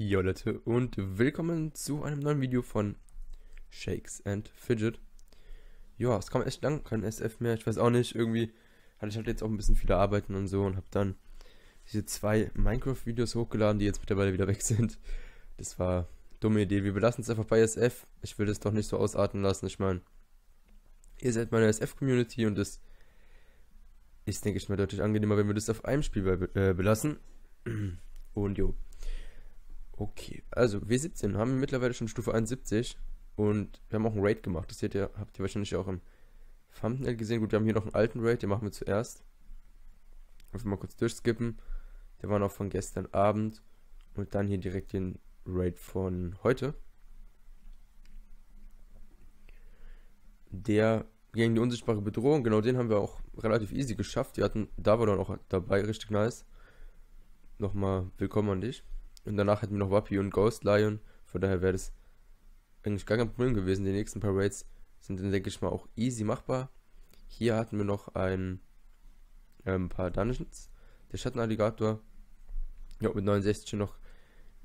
Jo Leute und willkommen zu einem neuen Video von Shakes and Fidget. Ja, es kam echt lang, kein SF mehr, ich weiß auch nicht, irgendwie hatte ich halt jetzt auch ein bisschen viele Arbeiten und so und habe dann diese zwei Minecraft-Videos hochgeladen, die jetzt mittlerweile wieder weg sind. Das war eine dumme Idee, wir belassen es einfach bei SF, ich will das doch nicht so ausarten lassen, ich meine, ihr seid meine SF-Community und das ist, denke ich mal, deutlich angenehmer, wenn wir das auf einem Spiel be äh, belassen. Und jo. Okay, also W17 haben wir mittlerweile schon Stufe 71 und wir haben auch einen Raid gemacht. Das habt ihr, habt ihr wahrscheinlich auch im Thumbnail gesehen. Gut, wir haben hier noch einen alten Raid, den machen wir zuerst. Einfach mal kurz durchskippen. Der war noch von gestern Abend und dann hier direkt den Raid von heute. Der gegen die unsichtbare Bedrohung, genau den haben wir auch relativ easy geschafft. Die hatten, da war dann auch dabei, richtig nice. Nochmal willkommen an dich. Und danach hätten wir noch Wappy und Ghost Lion. Von daher wäre das eigentlich gar kein Problem gewesen. Die nächsten paar Raids sind dann, denke ich mal, auch easy machbar. Hier hatten wir noch ein, äh, ein paar Dungeons. Der Schattenalligator. Ja, mit 69 noch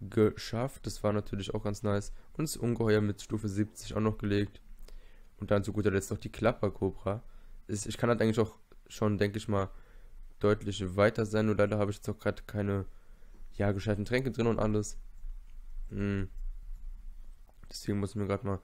geschafft. Das war natürlich auch ganz nice. Und das Ungeheuer mit Stufe 70 auch noch gelegt. Und dann zu guter Letzt noch die Klapperkobra. Ich kann halt eigentlich auch schon, denke ich mal, deutlich weiter sein. Nur leider habe ich jetzt auch gerade keine ja, gescheiten Tränke drin und alles. Hm. Deswegen muss ich mir gerade mal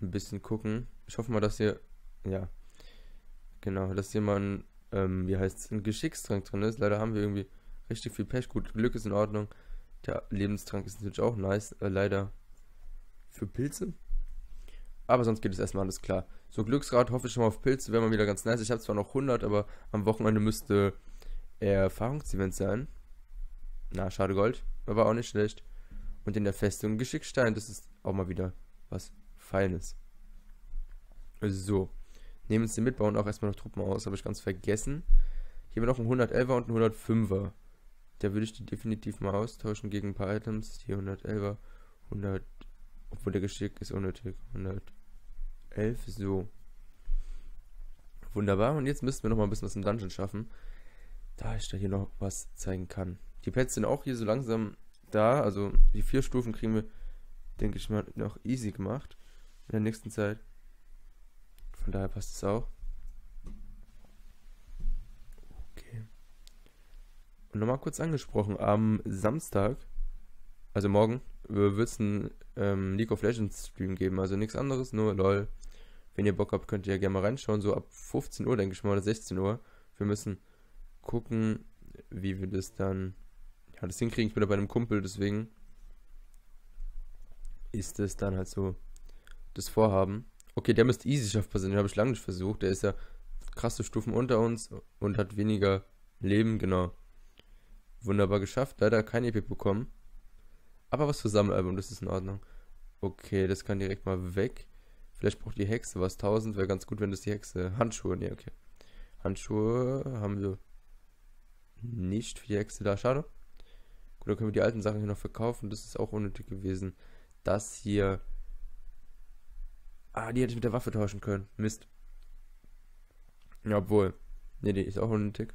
ein bisschen gucken. Ich hoffe mal, dass hier, ja, genau, dass hier mal ein, ähm, wie heißt es, ein Geschickstrank drin ist. Leider haben wir irgendwie richtig viel Pech. Gut, Glück ist in Ordnung. Der Lebenstrank ist natürlich auch nice. Äh, leider für Pilze. Aber sonst geht es erstmal alles klar. So, Glücksrad hoffe ich schon mal auf Pilze, wäre mal wieder ganz nice. Ich habe zwar noch 100, aber am Wochenende müsste Erfahrungsevent sein. Na, schade Gold. Aber auch nicht schlecht. Und in der Festung Geschickstein. Das ist auch mal wieder was Feines. So. Nehmen den mit, bauen auch erstmal noch Truppen aus. Habe ich ganz vergessen. Hier haben wir noch einen 111er und einen 105er. Da würde ich die definitiv mal austauschen gegen ein paar Items. Hier 111er, 100. Obwohl der Geschick ist unnötig. 111, so. Wunderbar. Und jetzt müssten wir noch mal ein bisschen was im Dungeon schaffen. Da ich da hier noch was zeigen kann. Die Pets sind auch hier so langsam da. Also die vier Stufen kriegen wir, denke ich mal, noch easy gemacht. In der nächsten Zeit. Von daher passt es auch. Okay. Und nochmal kurz angesprochen, am Samstag, also morgen, wird es einen ähm, League of Legends Stream geben. Also nichts anderes, nur lol. Wenn ihr Bock habt, könnt ihr ja gerne mal reinschauen. So ab 15 Uhr, denke ich mal, oder 16 Uhr. Wir müssen gucken, wie wir das dann ja, das hinkriegen. Ich bin da bei einem Kumpel, deswegen ist es dann halt so das Vorhaben. Okay, der müsste easy schaffbar sein, den habe ich lange nicht versucht. Der ist ja krasse Stufen unter uns und hat weniger Leben, genau. Wunderbar geschafft, leider kein Epic bekommen. Aber was für Sammelalbum, das ist in Ordnung. Okay, das kann direkt mal weg. Vielleicht braucht die Hexe was. 1000 wäre ganz gut, wenn das die Hexe. Handschuhe, ne, okay. Handschuhe haben wir nicht für die Hexe da, schade. Dann können wir die alten Sachen hier noch verkaufen. Das ist auch unnötig gewesen. Das hier. Ah, die hätte ich mit der Waffe tauschen können. Mist. Obwohl. Ne, die ist auch unnötig.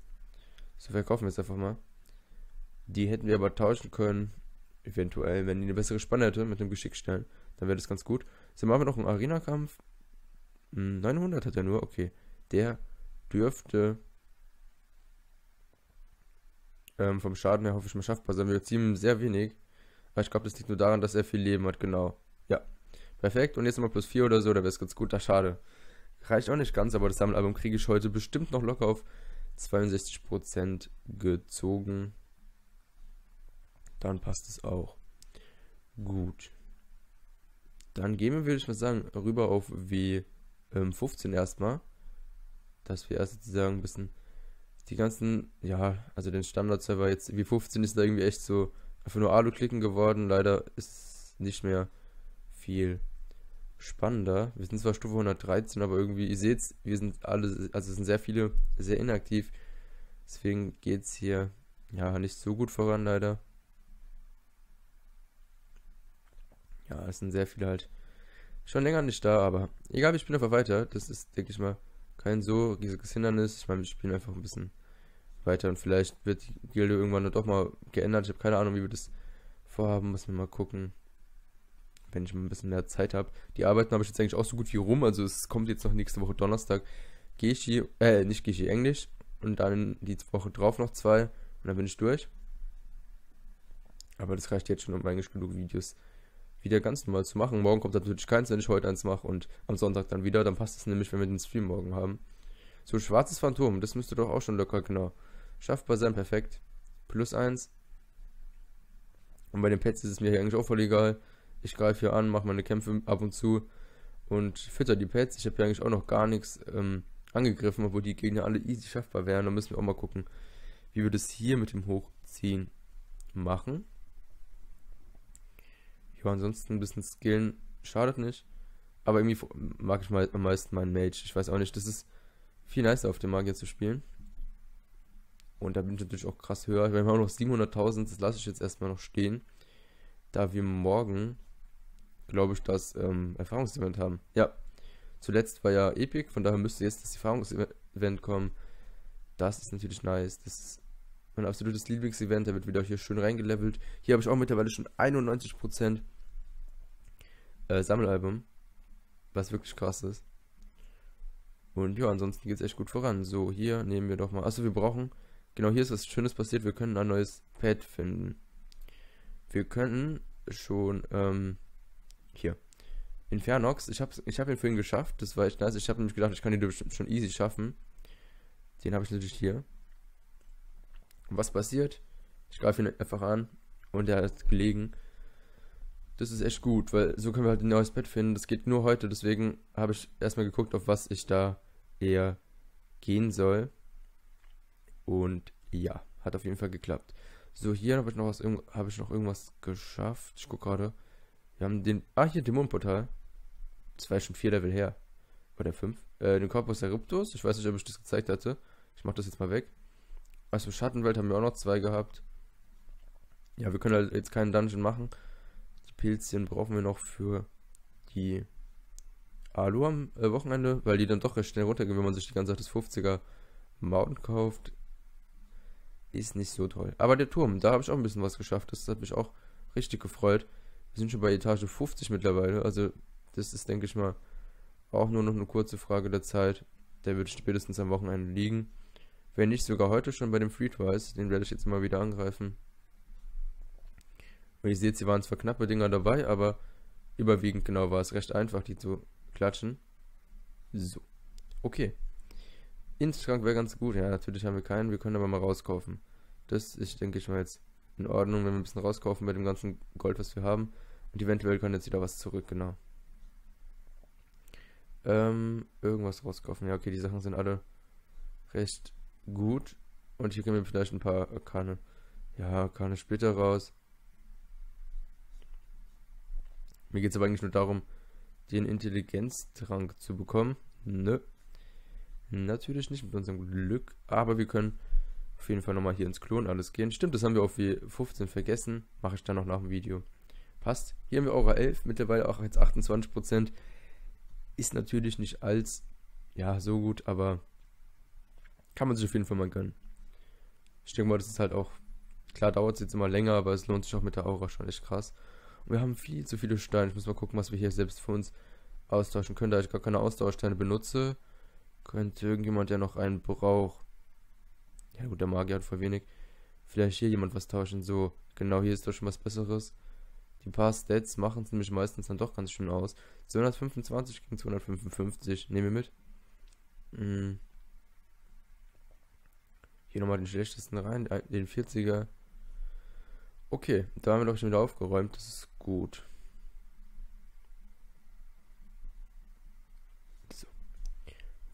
So verkaufen wir es einfach mal. Die hätten wir aber tauschen können. Eventuell, wenn die eine bessere Spanne hätte mit dem Geschickstein. Dann wäre das ganz gut. So, machen wir noch einen Arena-Kampf. 900 hm, hat er nur. Okay. Der dürfte ähm, vom Schaden her hoffe ich mal schaffbar sein. Wir ziehen sehr wenig. Aber ich glaube, das liegt nur daran, dass er viel Leben hat, genau. Ja. Perfekt. Und jetzt nochmal plus 4 oder so, da wäre es ganz gut. Da schade. Reicht auch nicht ganz, aber das Sammelalbum kriege ich heute bestimmt noch locker auf 62% gezogen. Dann passt es auch. Gut. Dann gehen wir, würde ich mal sagen, rüber auf W15 ähm, erstmal. Dass wir erst sozusagen ein bisschen die ganzen, ja, also den Standard-Server jetzt, wie 15 ist da irgendwie echt so einfach nur Alu-Klicken geworden. Leider ist nicht mehr viel spannender. Wir sind zwar Stufe 113, aber irgendwie, ihr seht, wir sind alle, also es sind sehr viele sehr inaktiv. Deswegen geht es hier ja nicht so gut voran, leider. Ja, es sind sehr viele halt schon länger nicht da, aber egal, ich bin einfach weiter. Das ist, denke ich mal, kein so riesiges Hindernis. Ich meine, wir spielen einfach ein bisschen weiter und vielleicht wird die Gilde irgendwann doch mal geändert. Ich habe keine Ahnung, wie wir das vorhaben, müssen wir mal gucken. Wenn ich mal ein bisschen mehr Zeit habe. Die Arbeiten habe ich jetzt eigentlich auch so gut wie rum. Also es kommt jetzt noch nächste Woche Donnerstag. Geschi, äh, nicht Geschi, Englisch. Und dann die Woche drauf noch zwei. Und dann bin ich durch. Aber das reicht jetzt schon, um eigentlich genug Videos wieder ganz normal zu machen. Morgen kommt natürlich keins, wenn ich heute eins mache und am Sonntag dann wieder. Dann passt es nämlich, wenn wir den Stream morgen haben. So, schwarzes Phantom, das müsste doch auch schon locker genau schaffbar sein. Perfekt. Plus eins. Und bei den Pets ist es mir eigentlich auch voll egal. Ich greife hier an, mache meine Kämpfe ab und zu und fütter die Pets. Ich habe hier eigentlich auch noch gar nichts ähm, angegriffen, obwohl die Gegner alle easy schaffbar wären. Da müssen wir auch mal gucken, wie wir das hier mit dem Hochziehen machen. Ja, ansonsten ein bisschen skillen schadet nicht. Aber irgendwie mag ich mal am meisten meinen Mage. Ich weiß auch nicht, das ist viel nicer auf dem Magier zu spielen. Und da bin ich natürlich auch krass höher. Wir haben auch noch 700.000, das lasse ich jetzt erstmal noch stehen. Da wir morgen, glaube ich, das ähm, Erfahrungsevent haben. Ja, zuletzt war ja Epic, von daher müsste jetzt das Erfahrungsevent kommen. Das ist natürlich nice. Das ist mein absolutes Lieblingsevent. Der wird wieder hier schön reingelevelt. Hier habe ich auch mittlerweile schon 91% äh, Sammelalbum. Was wirklich krass ist. Und ja, ansonsten geht es echt gut voran. So, hier nehmen wir doch mal. Achso, wir brauchen. Genau, hier ist was Schönes passiert. Wir können ein neues Pad finden. Wir können schon. Ähm, hier. Infernox. Ich habe ich hab ihn vorhin geschafft. Das war echt nice. Ich habe nämlich gedacht, ich kann ihn bestimmt schon easy schaffen. Den habe ich natürlich hier. Und was passiert? Ich greife ihn einfach an und er hat gelegen. Das ist echt gut, weil so können wir halt ein neues Bett finden. Das geht nur heute, deswegen habe ich erstmal geguckt, auf was ich da eher gehen soll. Und ja, hat auf jeden Fall geklappt. So, hier habe ich noch was habe ich noch irgendwas geschafft. Ich gucke gerade. Wir haben den. Ah, hier Dämonenportal. War schon vier Level her. Oder fünf. Äh, den Corpus Eruptus. Ich weiß nicht, ob ich das gezeigt hatte. Ich mache das jetzt mal weg. Also Schattenwelt haben wir auch noch zwei gehabt. Ja, wir können halt jetzt keinen Dungeon machen. Die Pilzchen brauchen wir noch für die Alu am äh, Wochenende, weil die dann doch recht schnell runtergehen, wenn man sich die ganze Zeit das 50er Mountain kauft. Ist nicht so toll. Aber der Turm, da habe ich auch ein bisschen was geschafft. Das hat mich auch richtig gefreut. Wir sind schon bei Etage 50 mittlerweile. Also, das ist, denke ich mal, auch nur noch eine kurze Frage der Zeit. Der wird spätestens am Wochenende liegen. Wenn nicht sogar heute schon bei dem Free Twice, den werde ich jetzt mal wieder angreifen. Und ihr seht, sie waren zwar knappe Dinger dabei, aber überwiegend genau war es recht einfach, die zu klatschen. So. Okay. Inschrank wäre ganz gut. Ja, natürlich haben wir keinen. Wir können aber mal rauskaufen. Das ist, denke ich mal, jetzt in Ordnung, wenn wir ein bisschen rauskaufen bei dem ganzen Gold, was wir haben. Und eventuell kann jetzt wieder was zurück, genau. Ähm, irgendwas rauskaufen. Ja, okay, die Sachen sind alle recht gut. Und hier können wir vielleicht ein paar Arkane, ja, Arkane später raus. Mir geht es aber eigentlich nur darum, den Intelligenztrank zu bekommen. Nö. Natürlich nicht mit unserem Glück, aber wir können auf jeden Fall nochmal hier ins Klon alles gehen. Stimmt, das haben wir auf W15 vergessen. Mache ich dann noch nach dem Video. Passt. Hier haben wir Aura 11, mittlerweile auch jetzt 28%. Ist natürlich nicht als, ja, so gut, aber kann man sich auf jeden Fall mal gönnen. Ich denke mal, das ist halt auch, klar dauert es jetzt immer länger, aber es lohnt sich auch mit der Aura schon echt krass. Und wir haben viel zu viele Steine. Ich muss mal gucken, was wir hier selbst für uns austauschen können. Da ich gar keine Austauschsteine benutze, könnte irgendjemand, der noch einen braucht. Ja gut, der Magier hat voll wenig. Vielleicht hier jemand was tauschen. So, genau, hier ist doch schon was Besseres. Die paar Stats machen es nämlich meistens dann doch ganz schön aus. 225 gegen 255. Nehmen wir mit. Hm. Hier nochmal den schlechtesten rein, äh, den 40er. Okay, da haben wir doch schon wieder aufgeräumt, das ist gut.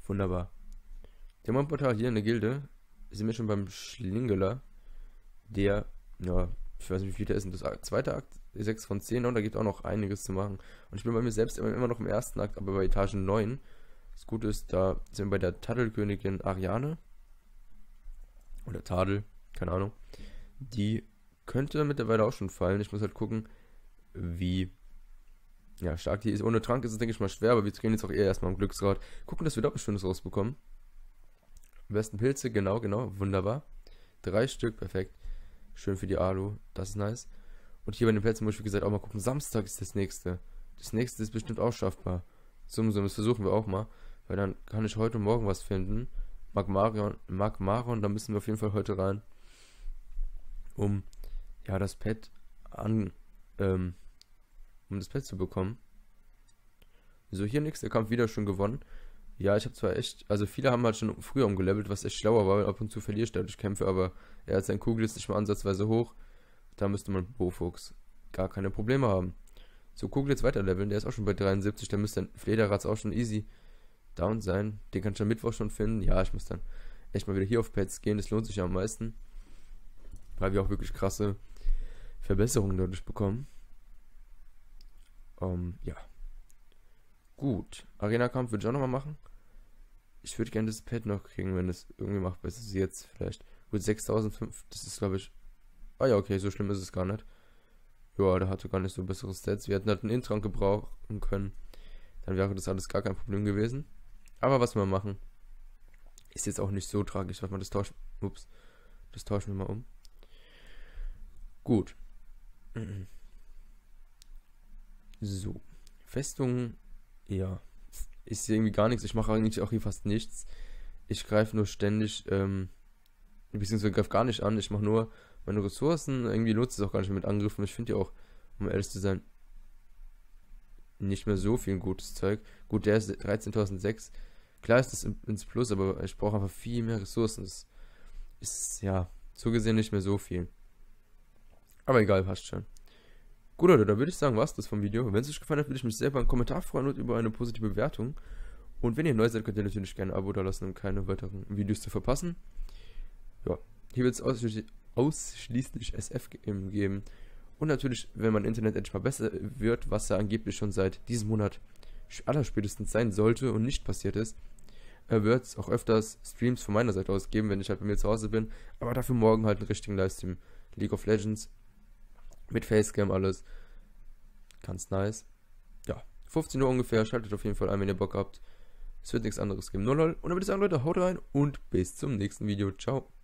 Wunderbar. Dämonenportal hier in der Gilde. Sind wir schon beim Schlingeler. Der, ja, ich weiß nicht, wie viel der ist. Das zweite Akt, 6 von 10, und da gibt auch noch einiges zu machen. Und ich bin bei mir selbst immer noch im ersten Akt, aber bei Etage 9. Das Gute ist, da sind wir bei der Taddelkönigin Ariane oder Tadel, keine Ahnung, die könnte mittlerweile auch schon fallen. Ich muss halt gucken, wie ja, stark die ist. Ohne Trank ist es, denke ich mal, schwer, aber wir drehen jetzt auch eher erstmal am Glücksrad. Gucken, dass wir doch was Schönes rausbekommen. Am besten Pilze, genau, genau, wunderbar. Drei Stück, perfekt. Schön für die Alu, das ist nice. Und hier bei den Plätzen muss ich, wie gesagt, auch mal gucken. Samstag ist das nächste. Das nächste ist bestimmt auch schaffbar. So, so, das versuchen wir auch mal. Weil dann kann ich heute Morgen was finden. Magmarion, Magmaron, da müssen wir auf jeden Fall heute rein. Um, ja, das Pad an, ähm, um das Pad zu bekommen. So, hier nix, der Kampf wieder schon gewonnen. Ja, ich habe zwar echt, also viele haben halt schon früher umgelevelt, was echt schlauer war, weil ab und zu verlierst du dadurch Kämpfe, aber er hat sein Kugel ist nicht mal ansatzweise hoch. Da müsste man Bofuchs gar keine Probleme haben. So, Kugel jetzt weiter leveln, der ist auch schon bei 73, da müsste ein Flederatz auch schon easy down sein. Den kann ich am Mittwoch schon finden. Ja, ich muss dann echt mal wieder hier auf Pets gehen, das lohnt sich ja am meisten. Weil wir auch wirklich krasse Verbesserungen dadurch bekommen. Ähm, ja. Gut. Arena-Kampf würde ich auch nochmal machen. Ich würde gerne das Pad noch kriegen, wenn es irgendwie machbar ist. Das jetzt vielleicht. Gut, 6005, das ist glaube ich. Ah ja, okay, so schlimm ist es gar nicht. Ja, der hatte gar nicht so bessere Stats. Wir hätten halt einen Intrank gebrauchen können. Dann wäre das alles gar kein Problem gewesen. Aber was wir machen, ist jetzt auch nicht so tragisch. Warte mal, das tauschen. Ups. Das tauschen wir mal um. Gut. So. Festung ja, ist irgendwie gar nichts. Ich mache eigentlich auch hier fast nichts. Ich greife nur ständig, ähm, beziehungsweise greife gar nicht an. Ich mache nur meine Ressourcen. Irgendwie nutze es auch gar nicht mehr mit Angriffen. Ich finde ja auch, um ehrlich zu sein, nicht mehr so viel gutes Zeug. Gut, der ist 13.006. Klar ist das ins Plus, aber ich brauche einfach viel mehr Ressourcen. Das ist, ja, so gesehen nicht mehr so viel. Aber egal, passt schon. Gut, Leute, da würde ich sagen, was das vom Video. Wenn es euch gefallen hat, würde ich mich selber einen Kommentar freuen und über eine positive Bewertung. Und wenn ihr neu seid, könnt ihr natürlich gerne ein Abo da lassen, um keine weiteren Videos zu verpassen. Ja, hier wird es ausschließlich, ausschließlich SF geben. Und natürlich, wenn mein Internet endlich mal besser wird, was ja angeblich schon seit diesem Monat allerspätestens sein sollte und nicht passiert ist, äh, wird es auch öfters Streams von meiner Seite aus geben, wenn ich halt bei mir zu Hause bin. Aber dafür morgen halt einen richtigen Livestream League of Legends mit Facecam alles. Ganz nice. Ja, 15 Uhr ungefähr. Schaltet auf jeden Fall ein, wenn ihr Bock habt. Es wird nichts anderes geben. Nur lol. Und dann würde ich sagen, Leute, haut rein und bis zum nächsten Video. Ciao.